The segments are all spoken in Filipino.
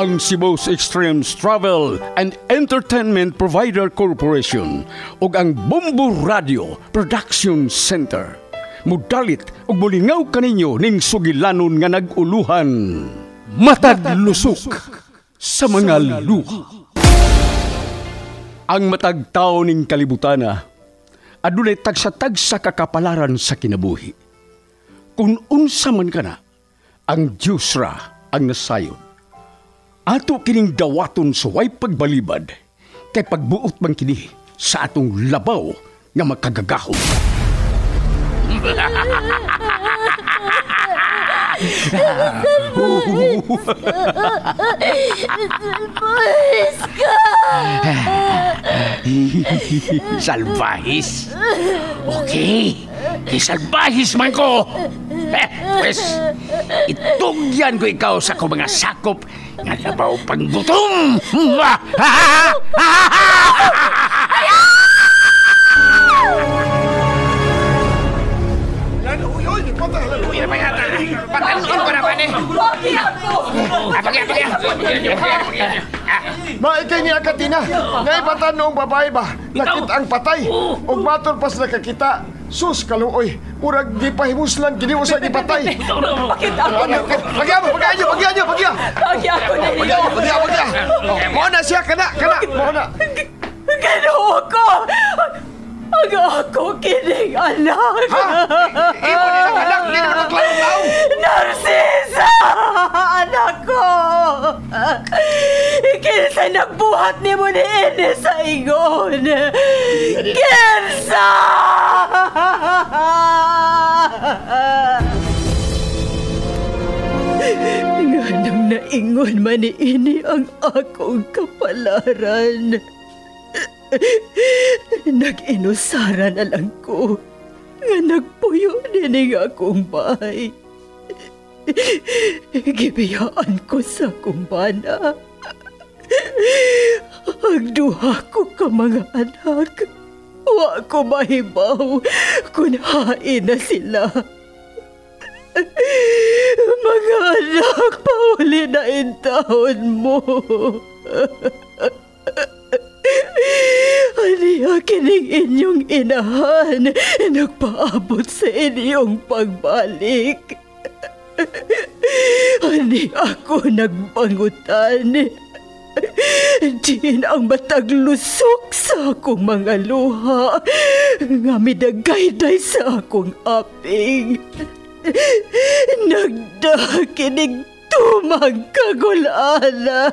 ang Cebu's Extremes Travel and Entertainment Provider Corporation ug ang Bombo Radio Production Center. Mudalit ug mulingaw kaninyo ning sugilanon nga naguluhan. Matag lusok sa mga luha. Ang matagtaw ning kalibutana adunay tagsa-tagsa kakapalaran sa kinabuhi. Kung unsa man kana, ang Diyos ra ang nasayon. Ato kining dawaton sa way pagbalibad, kay pagbuot man kini sa atong labaw nga makagagahom. Salvahis? Okay. Kay salvahis man ko. Eh, pues, itugyan ko ikaw sa ko mga sakop nga labaw pang gutom. Uy, na pa yata. Pataluin ko naman eh. Ah, pagyan, pagyan. Pagyan, pagyan. Ah, Maikay niya katina, nga ipatan noong babae ba, nakita ang patay, ug matol pas nakakita, sus kaluoy, murag di pahimuslan, kini mo sa ipatay. Bakit ako na? Pagya mo, pagya nyo, pagya nyo, pagya! Bakit ako na Pagya nyo, pagya, pagya! Mo na siya, kana, kana, mo na. Ganuho ko! Ang ako kining anak! Ha? Imo ni lang anak, di naman ang klarong tao. Narcisa! Anak ko! Kinsa nagbuhat ni mo ni Ine sa ingon! Kinsa! Nga nang naingon man ni Ini ang akong kapalaran. Nag-inusara na lang ko nga nagpuyo din akong bahay. Gibiyaan ko sa kumbana. Ang duha ko ka mga anak. Wa ko mahibaw kung hain na sila. Mga anak, pauli na in taon mo. Aniya kining inyong inahan, nagpaabot sa inyong pagbalik. Ani ako nagbangutan. Din ang mataglusok sa akong mga luha nga midagayday sa akong aping. Nagdakinig tumang kagulanan.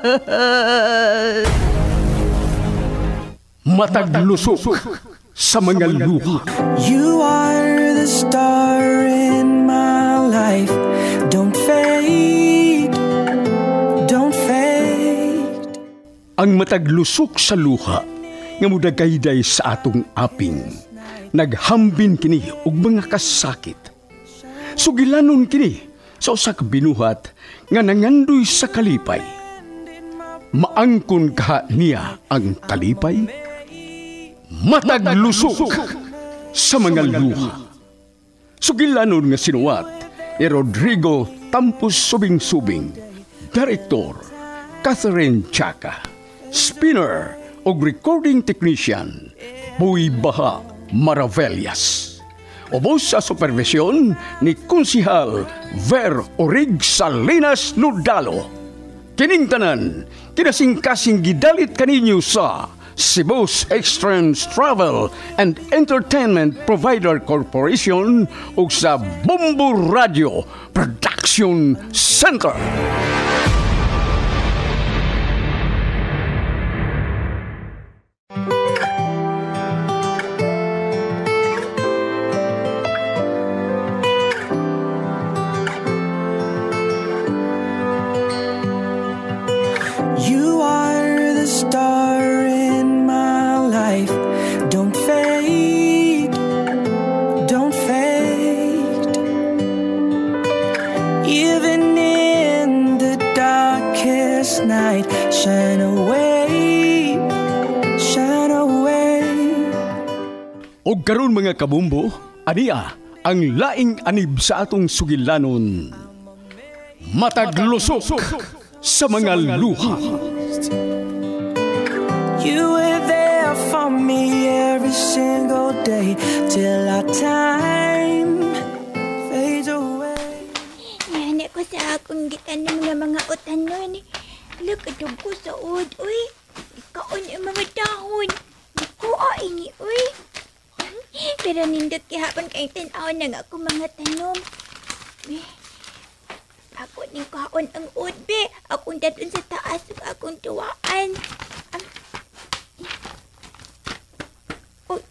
Matag lusok sa mga luha. You are the star in my life. Don't fade, Ang mataglusok sa luha nga mudagayday sa atong aping. Naghambin kini og mga kasakit. Sugilanon kini sa usa ka binuhat nga nangandoy sa kalipay. Maangkon ka niya ang kalipay? Mataglusok sa mga luha. Sugilanon nga sinuwat ni Rodrigo Tampos Subing-Subing, Director Catherine Chaka, Spinner o Recording Technician Boy Baha Maravellas. Ubos sa supervisyon ni Konsihal Ver Orig Salinas Nudalo. Kining tanan, kinasing-kasing gidalit kaninyo sa Cebu's Extremes Travel and Entertainment Provider Corporation ug sa Bombo Radio Production Center. Aniya ang laing anib sa atong sugilanon. Mataglusok sa mga luha. You were there for me every single day till our time fades away. Nana ko sa akong gitanong nga mga utanon. Lakadog ko sa ud, uy. Ikaon ang mga dahon. Nakuha ini, uy. Pero nindot kihapon kay tanaw na nga ako mga tanom. Eh, Ako ning kaon ang ud, be. Akong dadun sa taas ug akong tuwaan. Am- Uy,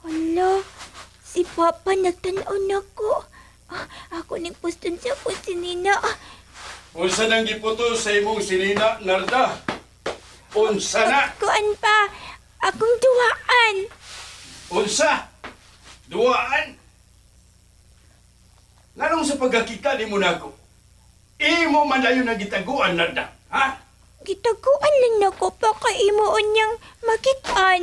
hala. Si Papa nagtanaw na ko. Ah, ako ning puston sa akong sinina. Unsa nang giputo sa imong sinina, Narda? Unsa na? Kuan pa, akong duwaan. Unsa? Duaan? Nganong sa pagkakita ni mo nako? Imo man dayon na gitaguan, Narda. Ha? Gitaguan lang nako pa kay imoon niyang makitaan.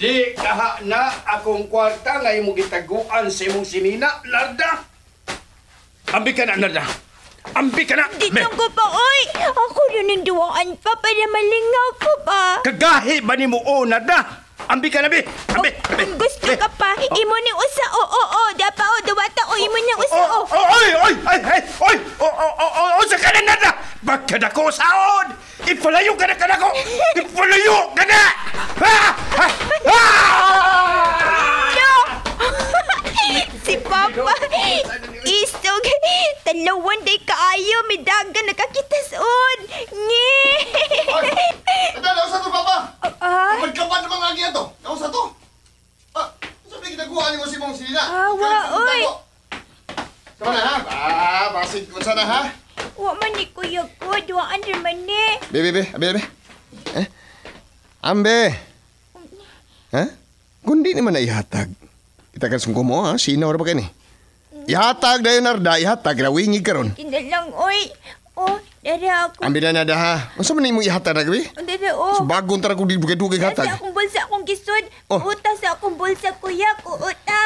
Di kaha na akong kwarta nga imong gitaguan sa imong sinina, Narda. Ambi ka na, Narda. Ambi ka na. Dito ko pa, oy! Ako rin ang duwaan pa para malingaw ko pa. Kagahi ba ni mo, oh, Narda? Ambilkan ambil. Ambil. Oh, ambil. Bus tu apa? Oh. Imo ni usah. Oh oh oh. Dapat oh dewata. wata oh imo oh, ni usah. Oh oh. oh oi oi oi. Oi. Oh oh oh. Oh usah kada nada. Bak kada ko saon. Ipalayo kada kada ko. Ipalayo. Ambil, ambil. Eh? Ambil. Eh? Gundi ni mana ihatag? Kita akan sungguh moa, si Ina orang pakai ni. Hmm. Ihatag dah, Narda. Ihatag dah, wingi karun. Kita lang, oi. Oh, dari aku. Ambil dah, Ha? Masa mana imu ihatag dah, kami? Dari, oh. Sebagun tar aku di buka dua ke ihatag. Dari aku bulsa akong kisun. Oh. Uta sa akong bulsa kuya ku uta.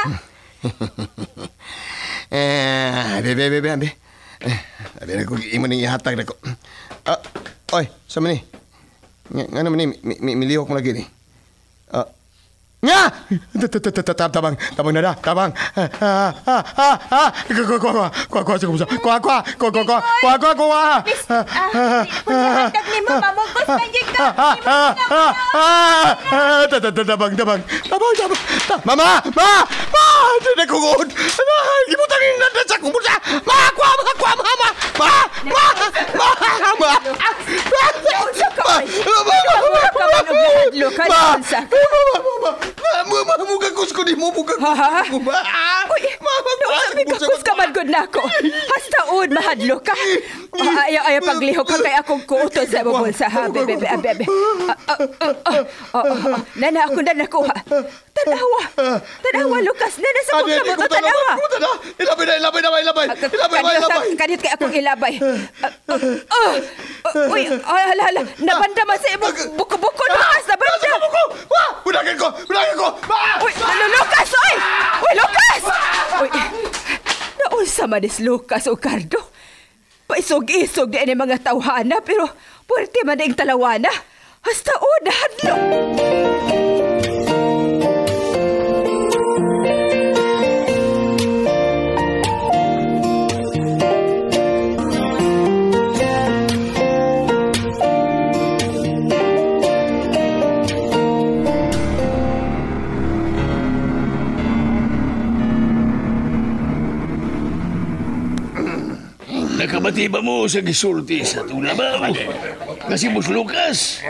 eh, ambil, ambil, ambil. Eh, ambil aku imu ni ihatag dah, kok. Oi, sama ni. Ngana ni milih aku lagi ni. Uh, nga! Tabang, tabang na da, tabang. Ah, ah, ah, ah, ah. Kwa, kwa, kwa, kwa, kwa, kwa, kwa, kwa, kwa, kwa, kwa, kwa, kwa, kwa. Miss, ah, kuya, ni mo, mamugos na dyan ka. Ah, ah, ah, ah, ah, ta- ta- ta- tabang, tabang, tabang, tabang, ta- Mama! Ma! Ma! Ito na kugod! Ma! Ibutang yung nanda sa kumbusa! Ma! Kwa! Ma! Kwa! Ma! Ma! Ma! Ma! Ma! Ma! Unsa ka, oy? Ma! Wala ka man og nahadlo ka Ma! unsa ka? Ma! Ma! Ma! Ma! Ma! Ma! Muga kusko di mo! Muga Ha, ha, ha? kusko Ma! Uy, Ma! Ma! Mama, mama, gakus ko ni mo, buka ha? ko ba? Uy, mama, mama, sabi ka kus ka man gud nako. Hasta ud mahadlo ka. Ayaw ayaw paglihok ka kay akong kuuto sa imong bulsa ha, bebe, bebe, bebe. Nana ako na nakuha. Tanawa. Tanawa, Lucas. Nana sa kong kamot. Tanawa. Ilabay na, ilabay na, ilabay. Ilabay ilabay. Kanit kay akong ilabay. Ah, ah, ah. Oh, uy, oh, hala, hala. Nabanda man sa imong buko-buko, Lucas. Nabanda. Nabanda ko. Unakin ko. Unakin Budakin ko! Ma! Uy, ano, Lucas, oy! Uy, Lucas! Uy, naunsa man is Lucas o Cardo? Paisog-isog di ni mga tawhana, pero puwerte man ang talawana. Hasta o, nahadlo. Nakabati ba mo sa gisulti sa itong labaw? Nga si Bus Lucas.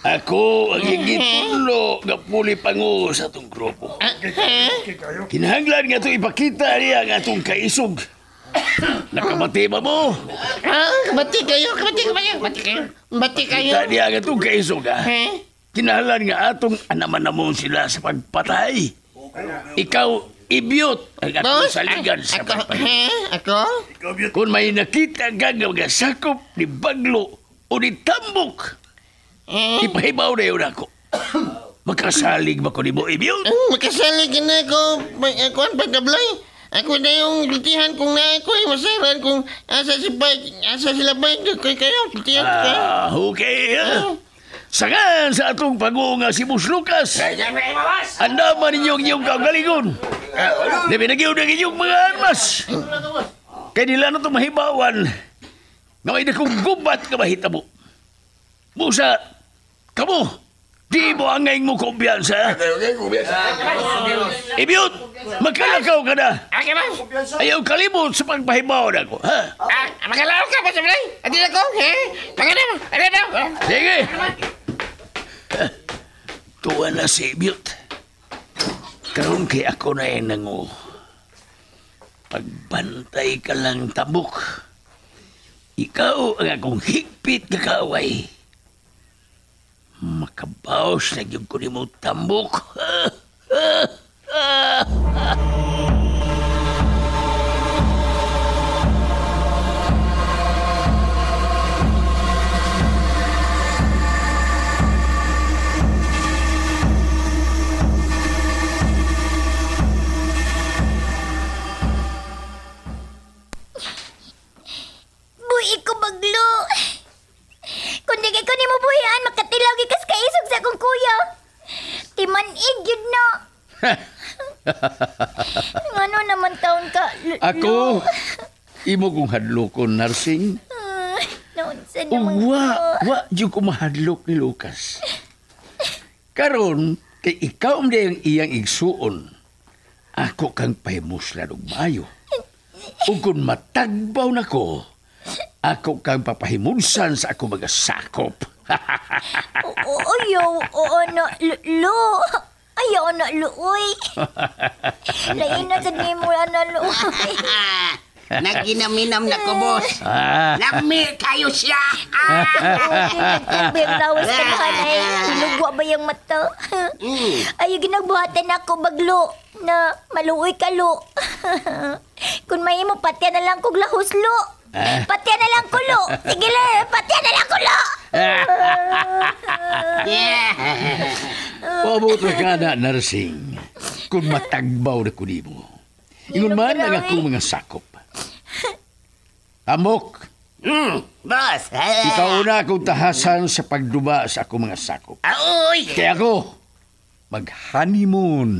Ako ang igipulo nga puli pango sa itong grupo. Kinahanglan nga ito ipakita niya nga itong kaisog. Nakabati ba mo? Ah, bati kayo, bati kayo, bati kayo. Bati kayo. Kita niya nga itong kaisog ha? Kinahanglan nga atong anaman na mo sila sa pagpatay. Ikaw, ibyot ang atong saligan sa ako, pagpatay. eh? Ako? Kung may nakita ka nga mga sakop ni Baglo o ni Tambok, Eh? ipahibaw na yun ako. Makasalig ba ko ni mo, Ibiyon? Hmm, Makasalig na ako. May- Ako ang pagkablay. Ako na yung pitihan kung na ako ay masaran kung asa si Bay, asa sila Bay, kay kayo, pitihan ko kayo. Ah, okay. ah. Sangan sa atong pagunga si Bus Lucas. Andaman ninyong inyong kaugalingon. Labi na ng inyong mga armas. Kaya nila na itong mahibawan na may nakong gubat ka mahitabo. Musa, kamo, di mo angay mo kumbiyansa. Ibiyot, magkalakaw ka na. Ayaw kalimot sa pagpahibawan ako, ha? Ah, magalaro ka ba sa Bay? Adi na ko, he? Maganda mo, ano na? Sige. Tuwa na si Ibiyot. Karoon kay ako na nangu. Pagbantay ka lang tabok. Ikaw ang akong higpit na kaaway. Makabaos na yung mo tambok. imo kong hadlokon, Narsing. Ah, Naunsa naman Wa, ka. wa, di ko mahadlok ni Lucas. Karon, kay ikaw ang ang iyang igsuon. Ako kang pahimusla ng mayo. Ug kung matagbaw na ko, ako kang papahimunsan sa ako mga sakop. O- Ayaw, oo na, lo-. Ayaw na, luoy. Lain na sa ni mo na, luoy. Naginaminam na ko, boss. ah, Lami kayo siya. Ah! Nagtabi ang lawas ka na ay Hinugwa ba yung mata? Ay, ginagbuhatan ako baglo na maluoy ka lo. Kung may mo, patya na lang kog lahos lo. Ah. Patya na lang ko lo. Sige le, patya na lang ko lo. Pabot na ka na, Narsing. Kung matagbaw na ko di mo. Ingon man ang akong mga sakop. Amok, Hmm, boss. ikaw na akong tahasan sa pagduba sa akong mga sakop. Aoy! Kaya ako, mag-honeymoon.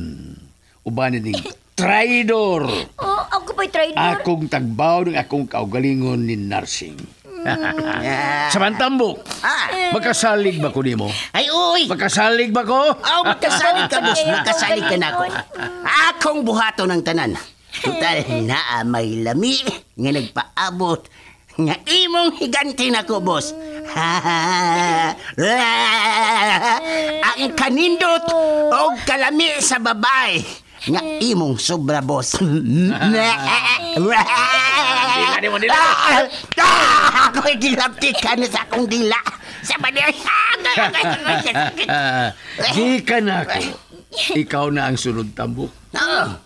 Ubanin ng traidor. Oh, ako pa'y trader. Akong tagbaw ng akong kaugalingon ni Narsing. Samantambok, Ah, magkasalig ba ko nimo? ay, uy! Magkasalig ba ko? Oh, magkasalig ka, boss. Magkasalig ka na ako. Akong buhato ng tanan. Total na may lami nga nagpaabot nga imong higanti na ko, boss. Ang kanindot o kalami sa babae nga imong sobra, boss. Ah, Ako'y gilapti ka na sa akong dila. Sa badir. Di ka na ako. Ikaw na ang sunod tambok. Ah,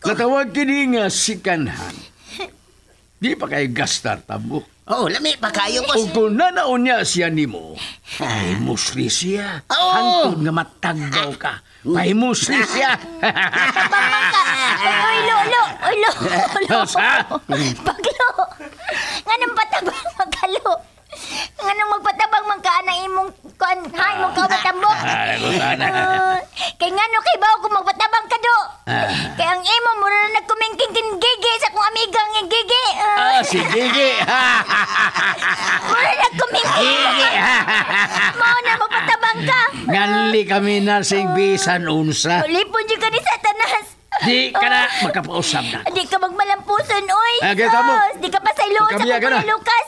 Natawag kini nga si Kanhan. Di pa kay gastar tambok. Oh, lami pa kayo, boss. O kung nanaon niya siya nimo, pahimusri siya. Oo. Hantod nga matagbaw ka. Pahimusri siya. Oy, oy, lo, lo. Oy, lo. lo. Sa? Baglo. Nga nang patabang magkalo. Nga nang magpatabang man ka na imong kuan hay mong kamatambok. Sana. Ah, kay nga no kay bawo kung magpatabang ka do. Ah. Kay ang imo mo na nagkumingking kin gigi sa kong amiga nga gigi. Ah, Ah, si Gigi. mo na nagkumingking. Mo na magpatabang ka. Nganli kami na sing bisan unsa. Lipon jud ka ni Satanas. Di ka na makapausap na. Di ka magmalampuson, oy. Kaya tamo. Sos, Di ka pa sa ilo sa ka Lucas.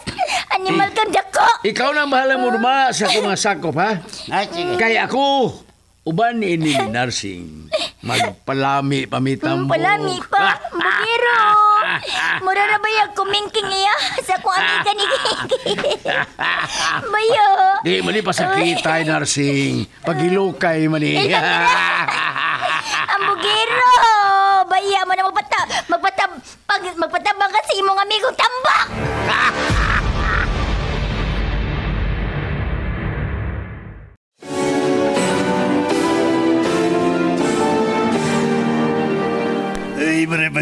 Animal kang dako. Ikaw na bahala mo duma sa akong mga sakop, ha? Ah, sige. Kaya ako, uban ni ini ni Narsing, magpalami pamitam mo. Palami pa. Bugiro. Mura na ba yung kumingking iya sa kong amiga ni? Bayo. Di mali pasakitay, Narsing. Pagilukay mani. Ang bugiro. Baya mo na magpata, magpata, pag, magpatabang ka sa imong amigong tambak.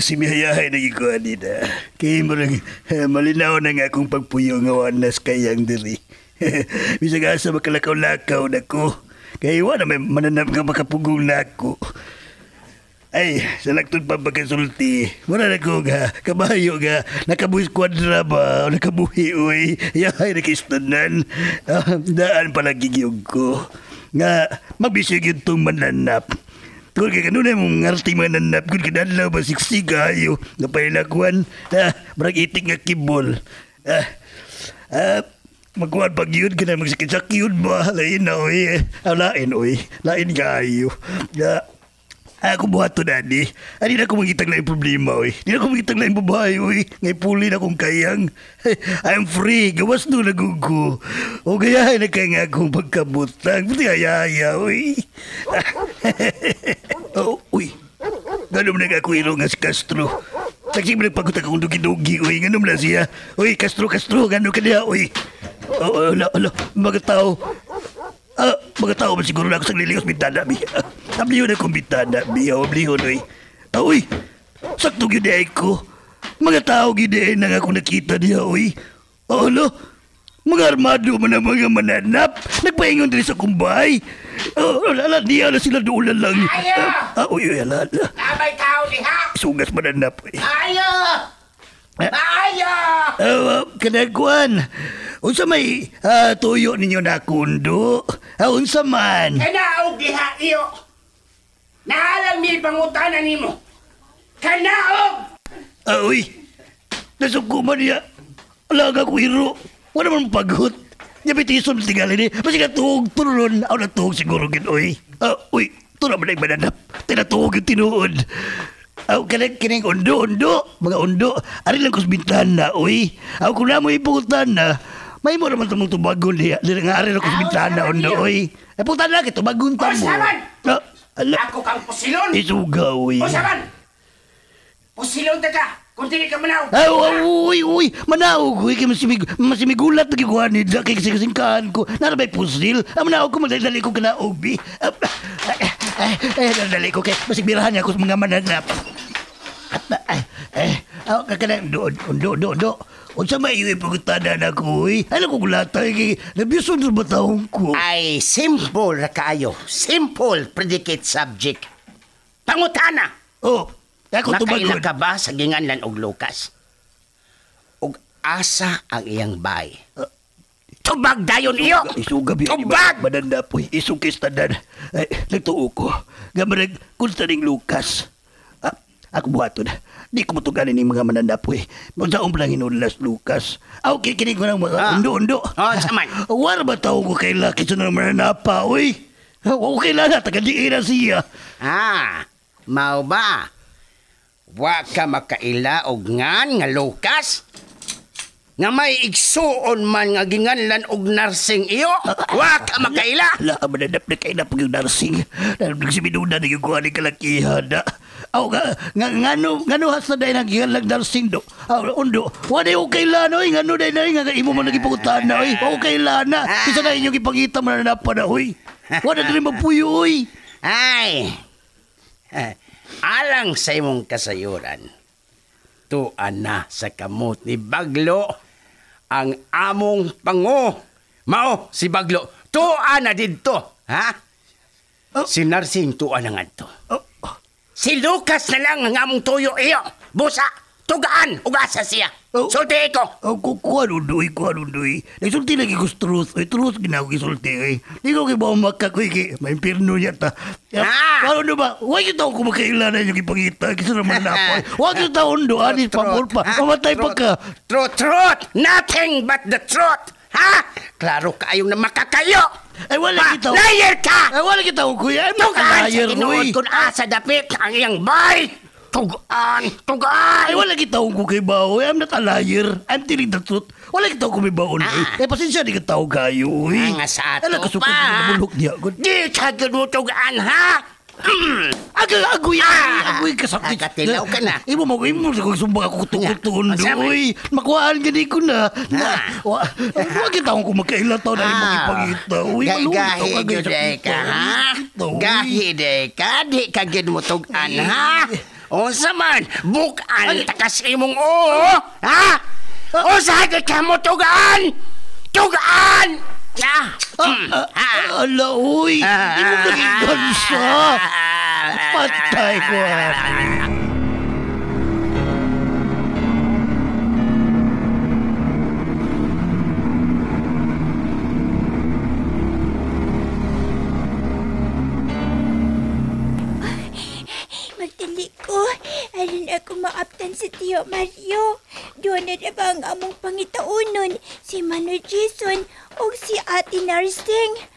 Ay, mara masimihayahay na ikuan na. Kaya mo lang, eh, malinaw na nga akong pagpuyo nga wanas kayang diri. Bisag asa makalakaw-lakaw na ko. Kaya wala may mananap nga makapugong na ako. Ay, sa laktod pa pagkasulti. Wala na ko nga, kabayo nga, nakabuhi kwadra ba, o nakabuhi uy, yahay na kistanan. Ah, daan pala ko. Nga, mabisig yun itong mananap. Kung kaya kanunay mong ngarti mananap, kung kadalaw ba siksigayo, napailakuan, ah, marag itik nga kibol. Ah, ah, Magkuhan pag yun, ka na yun ba? Lain na, oy. Ah, lain, oy. Lain kayo. Ya, ako buhat to, daddy. Hindi na ako magkitag lang problema, oy. Hindi na ako magkitag lang babae, oy. Ngay puli na akong kayang. I'm free. Gawas no nagugo. O gayahin na kaya nga akong pagkabutang. Buti ayaya, oy. oh, uy. Ganun na ako ilo nga si Castro. Tagsig mo nagpagot akong dugi-dugi, uy. Ganun na siya. Uy, Castro, Castro, ganun ka niya, uy. Oh, ala, ala, mga tao. Ah, mga tao ba siguro na ako sa lilingos bintana, bi? Ah, Abliho na akong bintana, bi. Oh, abliho na, uy. Ah, uy, sakto giday ko. Mga tao giday na nga ako nakita niya, uy. Oh, ala, mga armado man ang mga mananap. Nagpahingon din sa kumbay. Oh, ala, ala, niya na sila doon lang. Ayo! Ah, uy, uy, ala, ala. Abay tao diha! Sugas mananap, uy. Ayo! Ayo! Uh, kanagkuan. Unsa may ah, tuyo ninyo na kundo? Ah, unsa man? Kanaog diha iyo! Naalang mi pangutanan nimo. Kanaog! Ah, uy. Nasukuman niya. Alaga ko hiro. Wala man paghut. Diabetison tingali ni. Basi ka tuog turon. Ako na tuog siguro gin, uy. Ah, uy. Ito naman ang mananap. Tinatuog yung tinuod. Ako kanang kining undo, undo. Mga undo. Ari lang kus bintana, uy. Ako kung na mo iputan na. May mo naman tumong tubagon niya. Dili nga ari lang kus bintana, undo, uy. Eh, putan lagi, tubagon ta mo. Osaman! Ah, ala. Ako kang pusilon! Isuga, uy. Usaman! Pusilon ta ka! Kung dili ka manaw! Ay, uy, uy, manaog, uy, kay masimig, masimigulat na gikuha ni da, kay kasingkahan ko. Narabay pusil, ah, manaog ko, madali ko ka na. Ah, Ay, ay, ay, nadali ko, kay masigbirahan niya ako sa mga mananap. At, ay, ay, ako kakalang, do, do, do, do. Unsa may iwi pagkutana na ko, uy. Alam ko gulatay, kay nabiyuson sa batahong ko. Ay, simple ra kaayo. Simple predicate subject. Pangutana! Oh, ako Nakaila tumagon. ka ba sa ginganlan og Lucas? Og asa ang iyang bay? Tubag dayon iyo! Biya ni Tubag! Madanda po, isukis tanan. Ay, nagtuo ko. Gamarag, kunsta ning Lucas. Ah, ako buhaton. Di ko matuganin ni mga mananda po eh. Magsaon lang inulas Lucas. Ah, okay, kinig ko ng mga Ah. undo-undo. Oh, saman. War ba tao ko kay Lucky sa mga mananapa, uy? Okay lang na, taga-diin na siya. Ah, mao ba? Wa ka makaila og ngan nga Lucas? Nga may igsuon man nga ginganlan og narsing iyo? Wa ka makaila? Ala, mananap na kayo na pag yung nursing. Nagsibinuda na yung kuha ni kalakihan na. Aw, nga, nga, ngano, ngano hasta dahil nang lang nursing do. Aw, undo, wala yung kailan, oy. Ngano dahil na, nga imo mo nagipangutan na, oy. Wala kailan na. Isa na inyong ipangita mo na napa na, oy. Wala na rin mapuyo, oy. Ay, eh, alang sa imong kasayuran, tuan na sa kamot ni Baglo ang among pango. Mao, si Baglo, tuan na didto, ha? Oh. Si Narsing tuan na nga to. Oh, oh. Si Lucas na lang ang among tuyo iyo. Busa, tugaan, ugasa siya. Oh. Sulti ko. Oh, ku kuha nundoy, kuha nundoy. Nagsulti lagi ko truth, oy. Truth ginawa ko sulti, oy. Di ko kibaw makak, oy. Kay, may impirno yata. Ah! Ano na ba? Huwag yung taong kumakailanan yung ipangita. Kasi naman na ako, oy. Huwag yung taon do, anis pa, pa. Mamatay pa ka. Truth, truth, nothing but the truth. Ha? Klaro kayong na makakayo. Ay, wala Ha? kita. Liar ka! Ay, wala kita, kuya. Ay, Tugaan sa makalayer, tinuod oy. kung asa dapit ang iyang bay. Tugaan, tugaan. Ay, wala kita ko kay bao. I'm not a liar. I'm telling the truth. Wala kita ko may baon, oy. Eh, pasensya di ka tao kayo, oy. Ah, nga sa ato Ala, kasukod pa. ko na bulok niya. Good. Di ka mo tugaan, ha? Mm. Aga, agoy, Ah! agoy, kasakit. Agatilaw ka na. Imo mo, imo mo, kung sumbang ako kutukutundo, Nga, masama. oy. Makuhaan gani ko na. Na, Ah. wa, wag kita akong kumakailataw na imong ipangita. Uy, Gahi-gahi malungkot jud agad sa ka, kita. ha? Kita, uy. Gahi de ka, di ka gid mo tugaan, ha? Unsa man, bukan takas imong oo, ha? Unsa hagit ka mo tugaan? Tugaan! Ah, hmm, ha? Ala, uy! Hindi mo naging gansa! Patay ko! Ako maaptan si Tio Mario. Doon na ba ang among pangitaunon, si Mano Jason o si Ate Narsing.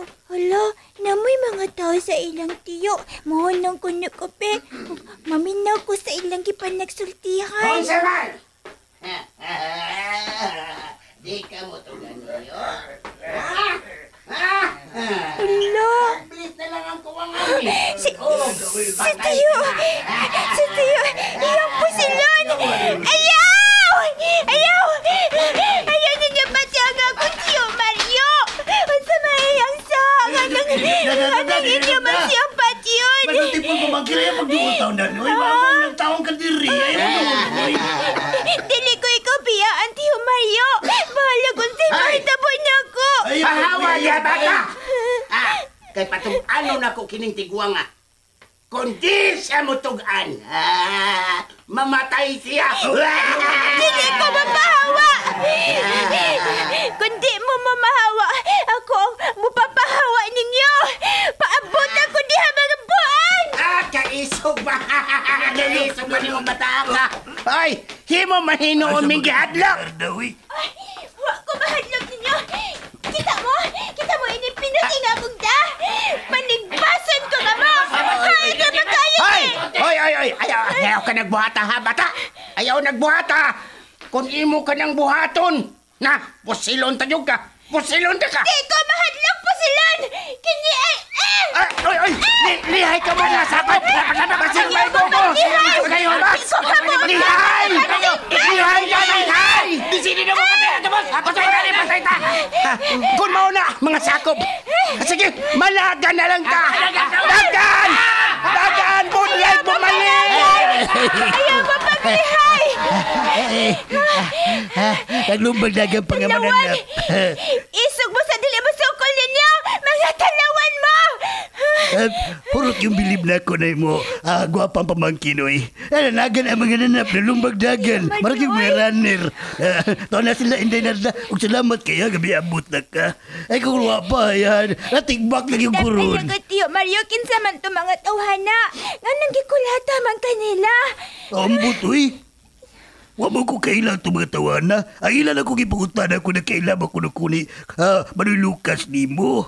Oh, hala, namoy mga tao sa ilang tiyo. Mohonong ko na kape. Maminaw ko sa ilang gipanagsultihan. Unsa man? Di ka mo tugan niyo. Hala, Bilis na lang ang kuwang amin. si, si Tio. Si Tio. Iyan po si Lon. Ayaw! Ayaw! Ayaw ninyo pati ang akong Tio Mario. Unsa mahiyang sa Anong anong inyo man siyang patyon. Matutipon ko magkira yung pagduutaw na, uy! Mamang ng taong kadiri! Ayaw mo, uy! Dili ko ikaw biyaan, Tio Mario. Bahala kung sa'yo mahitabo niya ako. Ayaw, Pahawa uy. ya bata. Ah, kay patong ano na ko kining tiguang nga. Kundi siya mo tugan. Ah, mamatay siya. Dili ko mapahawa. Kundi mo mamahawa, ako ang mupapahawa ninyo. Paabot ako diha mga buwan. Ah, kaisog ba? Kaisog ba ni mong bata ka? Ay, himo mahinoon ming gihadlok. Arda, uy! Wa ko mahadlok ninyo. Kita mo? Kita mo ini pinuting akong da. Panigbason ko ka mo. Hay ka ba kayo eh? Hoy, hoy, hoy! Ayaw, ayaw ka nagbuhata ha, bata! Ayaw nagbuhata! Kung imo ka ng buhaton, na, pusilon tayog ka! Pusilon ta ka! Di ko mahadlok po silan. Kini ay eh. Ay, ay, ay! Li, lihay ka mo na sa akin! Basig ba ito mo? Lihay! Mo! Lihay! Ka, lihay! Bisinin mo patay ka, boss! Patay ka rin, patay ta! Kung mauna, mga sakop! Sige, malagan na lang ka! Dagan! Dagan! Budlay, bumalik! Ayaw mo paglihay. Naglumbag na ang pangamananap. Isog mo sa dili mo sukol ninyo. Mga talawan mo. Uh, purot yung bilib na ko na mo. Ah, gwapang pamangkin, oy. Nanagan ang mga nanap na lumbag dagan. Ay, Maraming mga runner. Uh, Taon na sila, inday na na. Ug salamat kaya, gabi abot na ka. Ay, kung wapa, yan. Natigbak lang yung kurun. Dapay Tiyo Mario, kinsa man to mga tawhana. Nga nang gikulata man kanila. Ambot, uy. Wa mo ko kailan ito mga tawana. Ang ilan ako gipugutan ako na kailan ako na kuni ha, manulukas ni mo.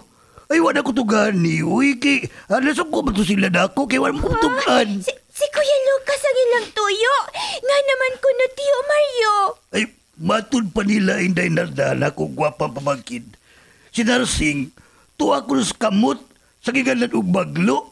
Ay, wala ko tugani, uy. Kay, alasap ko ba to sila na ako? Kay wala mo ko tugan. Si, si Kuya Lucas ang ilang tuyo. Nga naman ko na Tiyo Mario. Ay, matud pa nila inday nardana kung gwapang pamangkin. Si Narsing, tuwa ko sa kamot sa gigalan og baglo.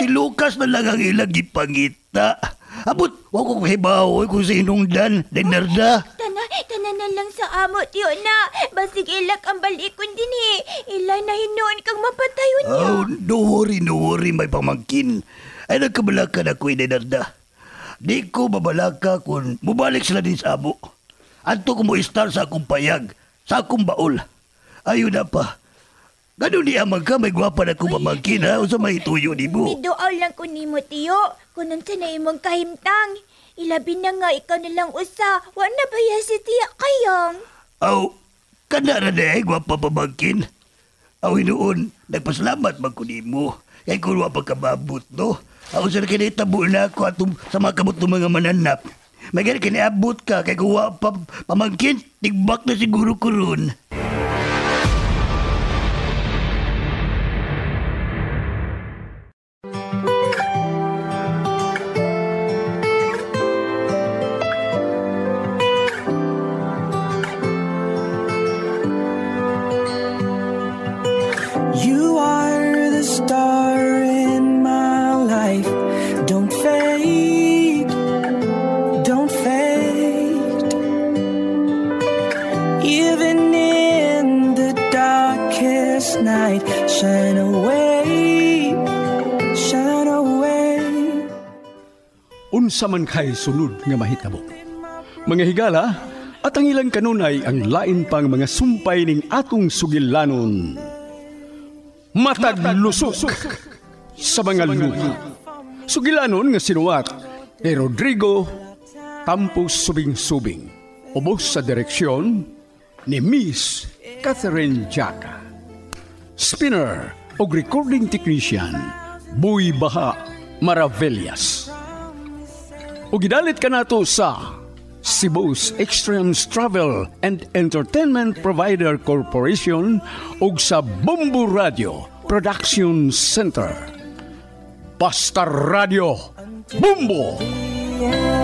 Si Lucas na lang ang ilang gipangita. Abot, wa ko hibaw kung sinong dan, Denarda. Tana, tana na lang sa amo, Tiyo na. Basig ilak ang balikon din eh. Ilay na hinuon kang mapatayon niyo. Oh, no worry, no worry, may pamangkin. Ay, nagkabalakan ako, Denarda. Di ko babalaka kung mubalik sila din sa amo. Anto ko mo istar sa akong payag, sa akong baol. Ayun na pa. Ganun ni amang ka, may gwapa na akong pamangkin ha, o sa may tuyo ni mo. Midoaw lang ko nimo, Tiyo. Kunan sa na imong kahimtang. Ilabi na nga ikaw nilang usa. Wa na ba ya si Tiya kayang? Aw, kana na na eh, gwapa pamangkin. Aw, noon, nagpasalamat man ko ni mo. Kaya kung wa pagkababot, no? Aw, sa kinitabo na ako atong sa mga kamot ng mga mananap. May kiniabot ka, kaya kung wa pa, pamangkin, tigbak na siguro ko ron. Unsa man kay sunod nga mahitabo. Mga higala, at ang ilang kanunay ang lain pang mga sumpay ning atong sugilanon. Matag lusok sa mga luha. Sugilanon nga sinuwat ni Rodrigo Campos Subing-Subing. Ubos sa direksyon ni Miss Catherine Jaca. Spinner o recording technician Buy Baha Maravillas. O gidalit ka nato sa Cebu's Extremes Travel and Entertainment Provider Corporation ug sa Bumbu Radio Production Center. Basta Radio Bumbo! Yeah.